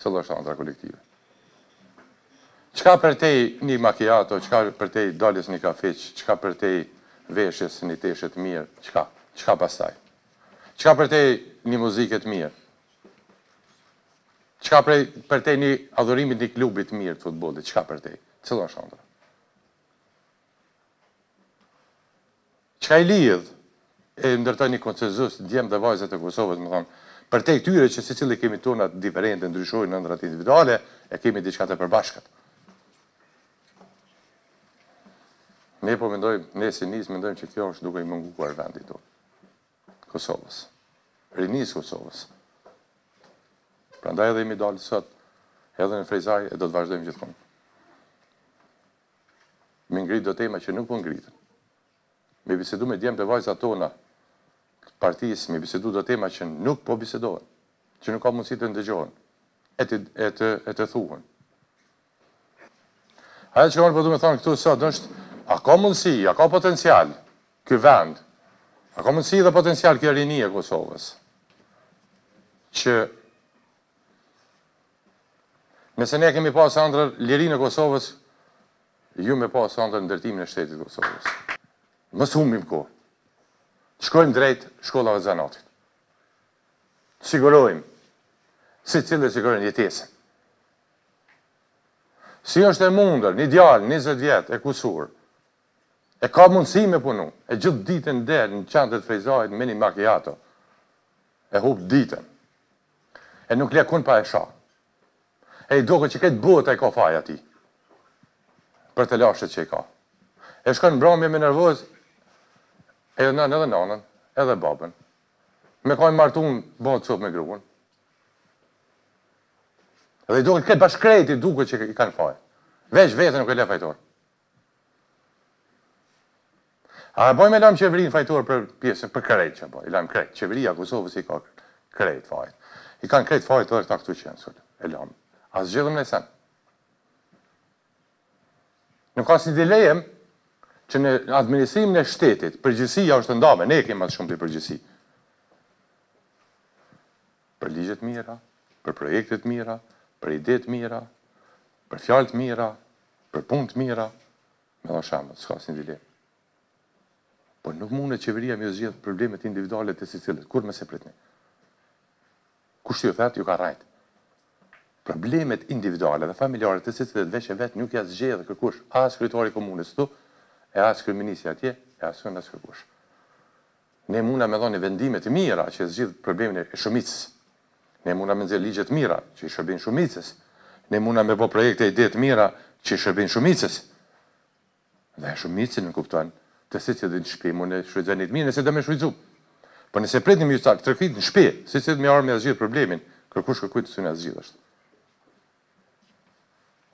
Cila është andrra kolektive? Çka përtej një makiato, çka përtej daljes një kafiç, çka përtej veshjes së një teshe të mirë, çka? Çka pastaj? Çka përtej një muzike të mirë? Çka përtej një adhurimit një klubi të mirë të futbollit, çka përtej? Cila është andrra? Çka i lidh e ndërton një konsenzus djem dhe vajza të Kosovës, më thonë, përtej këtyre që secili kemi tonat diferente, ndryshojnë ëndrrat individuale, e kemi diçka të përbashkët. Ne po mendojmë, ne si Nismë mendojmë që kjo është duke i munguar vendit tonë. Kosovës. Rinisë Kosovës. Prandaj edhe jemi dalë sot edhe në Ferizaj e do të vazhdojmë gjithkun. Me ngrit do tema që nuk po ngriten. Me bisedu me djemtë e vajzat tona të partisë, me bisedu do tema që nuk po bisedohen, që nuk ka mundësi të ndëgjohen e të thuhen. Ajo që unë po du me thonë këtu sot është, a ka mundësi, a ka potencial ky vend, a ka mundësi dhe potencial kjo rini e Kosovës, që Nëse ne kemi pasë andërr lirinë e Kosovës, ju me pasë andërr ndërtimin e shtetit të Kosovës. Mos humbim kohë. Të shkojmë drejt shkollave të zanatit. Të sigurojmë secili të sigurojë jetesën. Si është e mundër, një djalë 20 vjet e kusur, e ka mundësi me punu, e gjithë ditën del në qendër të Ferizajt me një macchiato, e hup ditën. E nuk le kun pa e sha. E i duket që krejt bota i ka faj atij për telashet që i ka. E shkon mbramje me nervozë edhe nënë edhe nanën, edhe babën. Me kanë i martum, bahet copë me gruen. Dhe i duket krejt bashkë krejt i duket që i kanë faj. Veç veten nuk e le fajtor. A e bojmë e lamë qeverinë fajtorë për pjesë, për krejt që e bojmë, e lamë krejt, qeveria e Kosovës i ka krejt fajet, i kanë krejt fajet tërë këta këtu që janë këtu, e lamë, a zgjidhëm ne sen? Nuk ka asnjë dilemë që në administrimin e shtetit, përgjegjësia është e ndame, ne e kemi ma së shumti përgjegjësi, për ligje të mira, për projekte të mira, për ide të mira, për fjalë të mira, Për punë të mira, me dhënë shembull, s'ka asnjë dilemë. Po nuk mundet qeveria me ju zgjidh problemet individuale të secillit, kurrë mos e pritni. Kush t'ju thotë, ju ka rrejt. Problemet individuale dhe familjare të secillit veç e vet nuk ja zgjidh kërkush, as kryetari i komunës këtu, e as kryeministri atje, e as unë as kërkush. Ne muna me dhënë vendime të mira që zgjidh problemin e shumicës. Ne muna me nxjerr ligje të mira që i shërbejnë shumicës. Ne muna me bo projekte e ide të mira që i shërbejnë shumicës. Dhe shumica e nënkupton. Secili që është në shpi, mun e shfrytëzon të mirën nëse do me e shfrytëzu. Po nëse pret me ju ça te dera në shpi, secili me ardhë me ja zgjidh problemin, kërkush kërkujt s'un ja zgjidh.